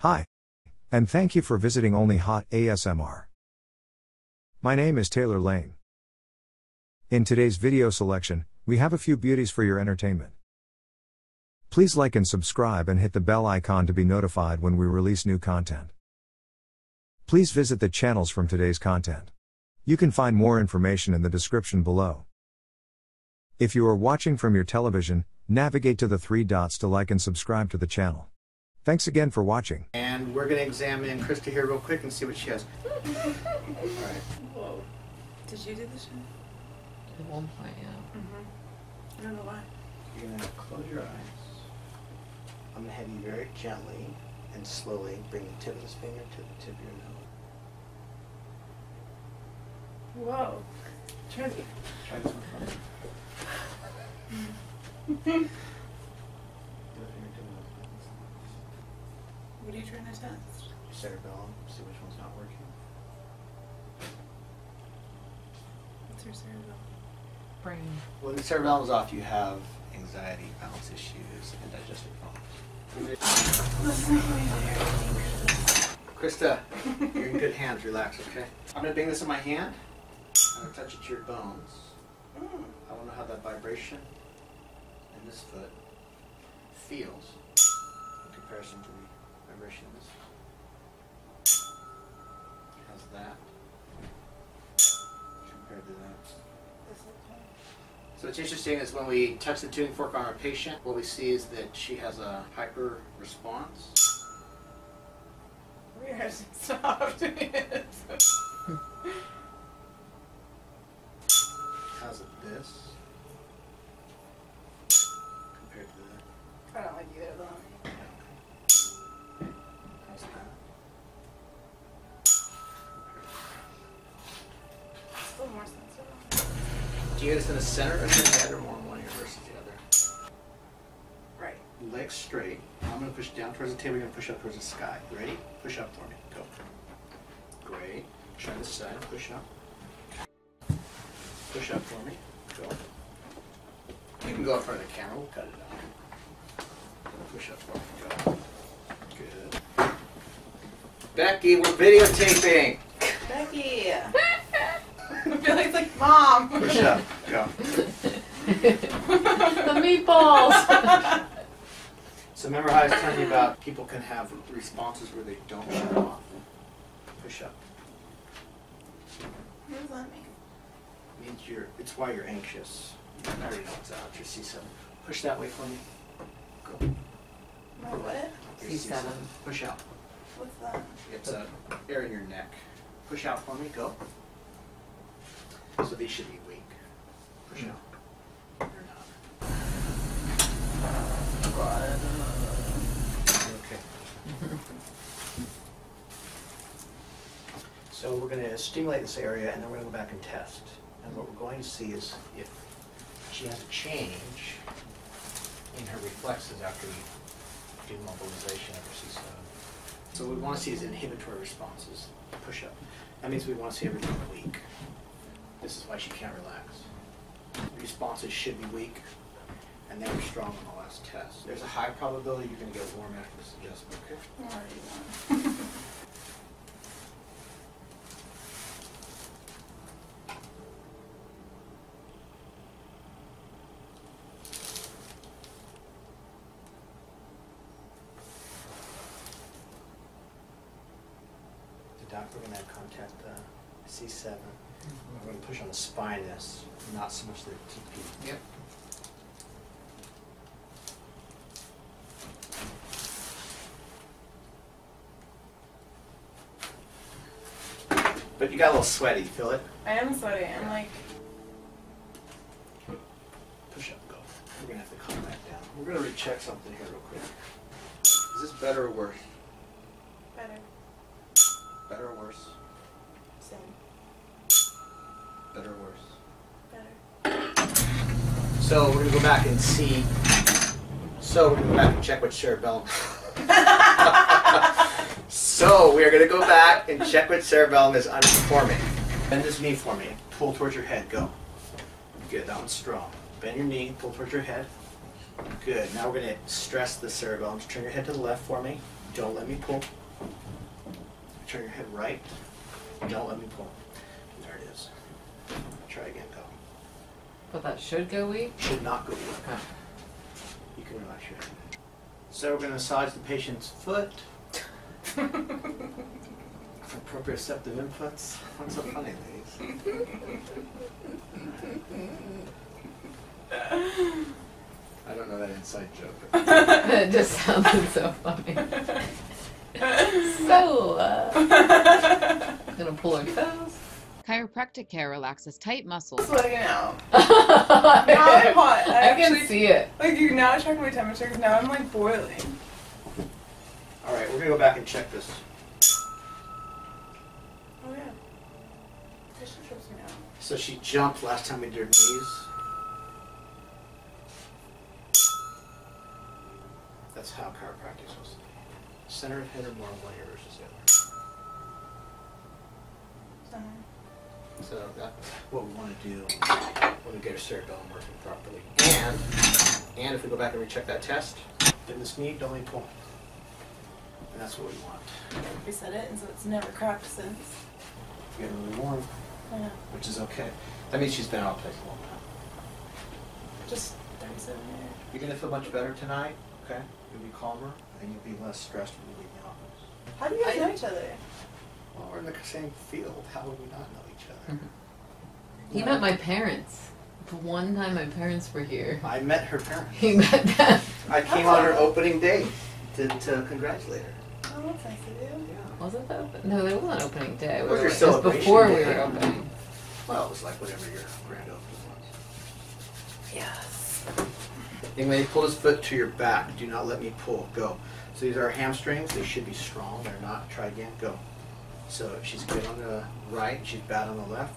Hi. And thank you for visiting Only Hot ASMR. My name is Taylor Lane. In today's video selection, we have a few beauties for your entertainment. Please like and subscribe and hit the bell icon to be notified when we release new content. Please visit the channels from today's content. You can find more information in the description below. If you are watching from your television, navigate to the three dots to like and subscribe to the channel. Thanks again for watching. And we're going to examine Krista here real quick and see what she has. All right. Whoa. Did you do this one? At one point, yeah. Mm-hmm. I don't know why. You're going to close your eyes. I'm going to have you very gently and slowly bring the tip of this finger to the tip of your nose. Whoa. Try to Try this one first. Give a finger to the nose. What are you trying to test? Cerebellum, see which one's not working. What's your cerebellum? Brain. When the cerebellum's off, you have anxiety, balance issues, and digestive problems. Let's make me Krista, you're in good hands. Relax, okay? I'm gonna bring this in my hand. I'm gonna touch it to your bones. Mm. I want to know how that vibration in this foot feels in comparison to the in this that compared to that? Is. So what's interesting is when we touch the tuning fork on our patient, what we see is that she has a hyper response. Weird. Stop doing it. How's it this compared to that? I don't like either of them. Sensitive. Do you get this in the center of your head or more in one ear versus the other? Right. Legs straight. I'm going to push down towards the table. You're going to push up towards the sky. Ready? Push up for me. Go. Great. Try this side. Push up. Push up for me. Go. You can go in front of the camera. We'll cut it out. Push up for me. Go. Good. Becky, we're videotaping. Becky. I feel like it's like mom. Push up. Go. the meatballs! So remember how I was telling you about people can have responses where they don't shut off? Push up. What does that mean? means you're, it's why you're anxious. I already know it's out, your C7. Push that way for me. Go. My what? Your C7. Push out. What's that? It's uh, air in your neck. Push out for me, go. So these should be weak. So we're going to stimulate this area and then we're going to go back and test. And what we're going to see is if she has a change in her reflexes after we do mobilization of her C7. So what we want to see is inhibitory responses. Push up. That means we want to see everything weak. This is why she can't relax. Responses should be weak, and they were strong on the last test. There's a high probability you're going to get warm after this adjustment. Okay. I'm already done. The doctor, going to contact uh, the C7. We're going to push on the spinous, not so much the TP. Yep. But you got a little sweaty, feel it? I am sweaty. I'm like, Push up, go. We're gonna have to calm that down. We're gonna recheck something here real quick. Is this better or worse? better. Better or worse? Better or worse? Better. So we're gonna go back and see. So we're gonna go back and check what cerebellum. so we are gonna go back and check what cerebellum is underperforming. Bend this knee for me. Pull towards your head. Go. Good. That one's strong. Bend your knee. Pull towards your head. Good. Now we're gonna stress the cerebellum. Turn your head to the left for me. Don't let me pull. Turn your head right. Don't let me pull. There it is. Try again, go. But that should go weak. Should not go weak. Okay. You can relax your head. So we're gonna massage the patient's foot. For proprioceptive inputs. What's so funny, ladies? I don't know that inside joke. That just sounded so funny. so, uh, gonna pull her toes. Chiropractic care relaxes tight muscles. Sweating out. Now I'm hot. I, can actually, see it. Like you're now checking my temperature because now I'm like boiling. All right, we're gonna go back and check this. Oh yeah. This trips me out. So she jumped last time we did her knees. That's how chiropractic is supposed to be. Center of head or more on one ear versus the other. So, So that's what we want to do when we get our cerebellum working properly. And, and if we go back and recheck that test, in this knee, don't pull. And that's what we want. reset it, and so it's never cracked since. Getting really warm, Yeah. which is okay. That means she's been out of place a long time. Just 37 years. You're gonna feel much better tonight, okay? You'll be calmer, and you'll be less stressed when you leave the office. How do you guys know each other? Well, we're in the same field. How would we not know each other? Mm-hmm. He met my parents. The one time my parents were here, I met her parents. he met them. I came on her opening day to, to congratulate her. Oh, that's nice of you. Yeah. Wasn't that open? No, there wasn't opening day. It was We were- your it was celebration before we day. were opening. Well, it was like whatever your grand opening was. Yes. Young lady, pull his foot to your back. Do not let me pull. Go. So these are hamstrings. They should be strong. They're not. Try again. Go. So she's good on the right. She's bad on the left.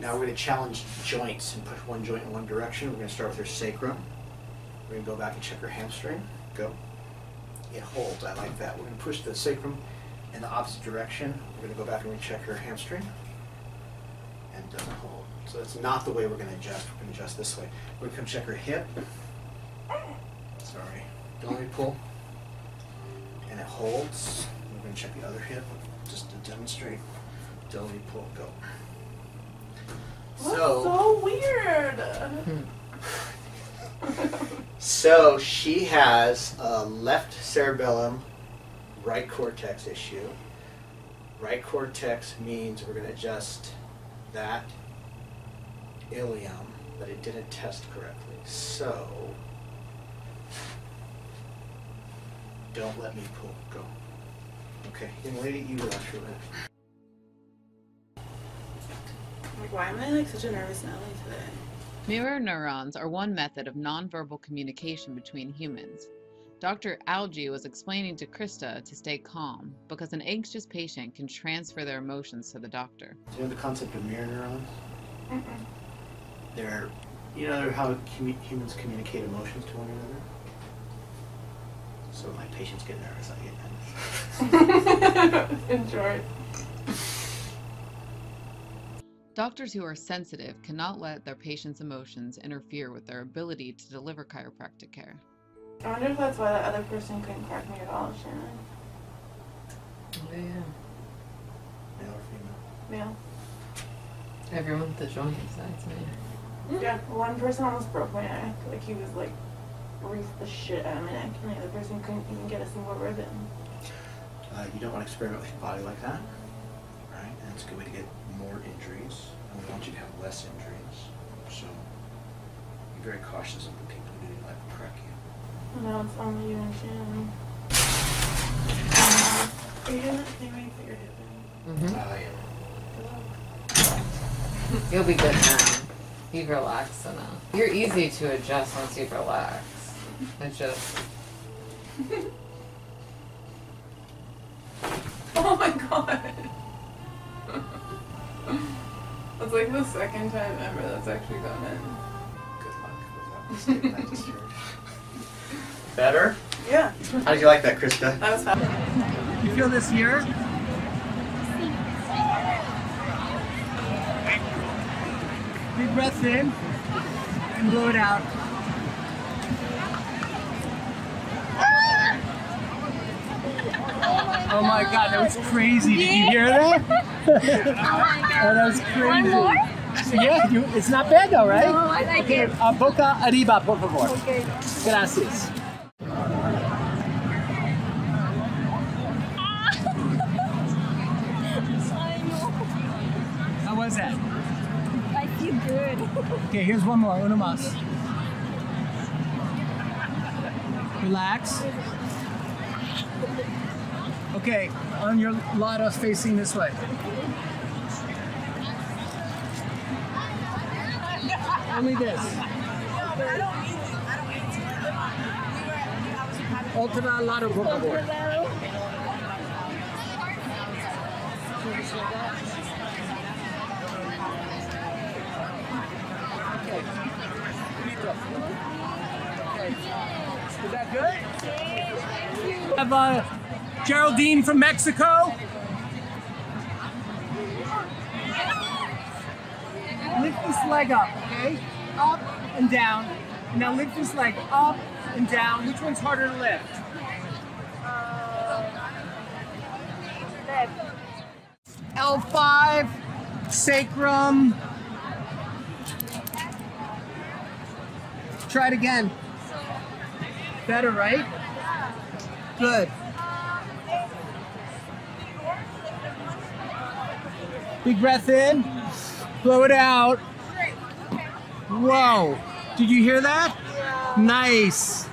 Now we're going to challenge joints and push one joint in one direction. We're going to start with her sacrum. We're going to go back and check her hamstring. Go. It holds. I like that. We're going to push the sacrum in the opposite direction. We're going to go back and recheck her hamstring. And it doesn't hold. So that's not the way we're going to adjust. We're going to adjust this way. We're going to come check her hip. Sorry. Don't let me pull. And it holds. We're going to check the other hip just to demonstrate. Don't let me pull. Go. That's So, so weird. so she has a left cerebellum, right cortex issue. Right cortex means we're going to adjust that ilium, but it didn't test correctly. So, don't let me pull. Go. Okay, young lady, you relax for a minute. like, why am I like such a nervous Nelly today? Mirror neurons are one method of nonverbal communication between humans. Dr. Algie was explaining to Krista to stay calm because an anxious patient can transfer their emotions to the doctor. Do you know the concept of mirror neurons? Mm-mm. They're, you know how commu- humans communicate emotions to one another? So my patients get nervous, I get nervous. Enjoy. Doctors who are sensitive cannot let their patients' emotions interfere with their ability to deliver chiropractic care. I wonder if that's why that other person couldn't crack me at all, Shannon. Oh, yeah. Male or female? Male. Everyone with the joint that's me. Yeah, one person almost broke my neck. Like he was like wreathed the shit out of my neck, and the other person couldn't even get a single ribbon. Uh, you don't want to experiment with your body like that, right? And it's a good way to get more injuries. And we want you to have less injuries. So be very cautious of the people who do like to crack you. No, it's only you and Shannon. Are you doing that thing where you put your hip in? hmm Uh, yeah. You'll be good now. You've relaxed enough. You're easy to adjust once you've relaxed. It's just, Oh my god. That's like the second time ever that's actually gone in. Good luck with that I just heard. Better? Yeah, How did you like that, Krista? that was fun. You feel this here? Big breath in and blow it out. Oh my god, that was crazy. Did you hear that? oh, my god. that was crazy. One more? Yeah, you, it's not bad though, right? No, I like okay, it. uh, boca arriba, por favor. Okay. Gracias. How was that? I feel good. Okay, here's one more. Uno más. Relax. Okay, on your lados facing this way. Only this. Ultra lado, por favor. Okay. Is that good? Have uh, Geraldine from Mexico. Lift this leg up, okay? Up and down. Now lift this leg up and down. Which one's harder to lift? Uh, L5, sacrum. Try it again. Better, right? Good. Big breath in, blow it out. Whoa. Did you hear that? Nice.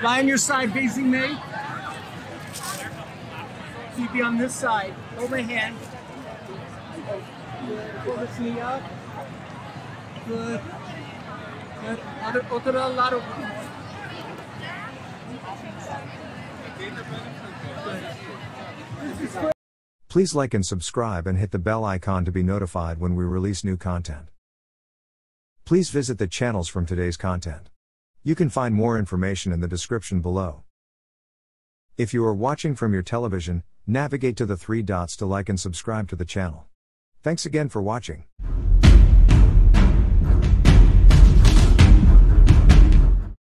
Lie on your side facing me. Keep you on this side. Hold my hand. Pull this knee up. Good. Good. Other, otro lado. Please like and subscribe and hit the bell icon to be notified when we release new content. Please visit the channels from today's content. You can find more information in the description below. If you are watching from your television, navigate to the three dots to like and subscribe to the channel. Thanks again for watching.